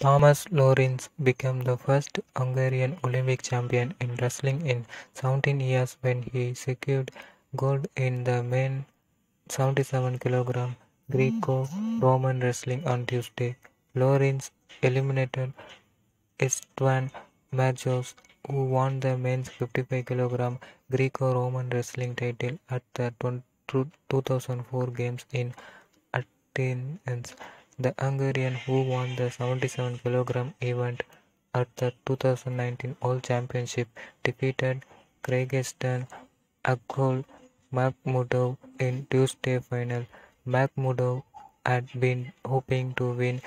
Tamás Lőrincz became the first Hungarian Olympic champion in wrestling in seventeen years when he secured gold in the men's seventy-seven kg Greco-Roman wrestling on Tuesday. Lőrincz eliminated Istvan Majoros, who won the men's fifty-five kg Greco-Roman wrestling title at the two thousand four Games in Athens. The Hungarian, who won the seventy-seven kg event at the two thousand nineteen World Championship, defeated Kyrgyzstan Akzhol Makhmudov in Tuesday's final. Makhmudov had been hoping to win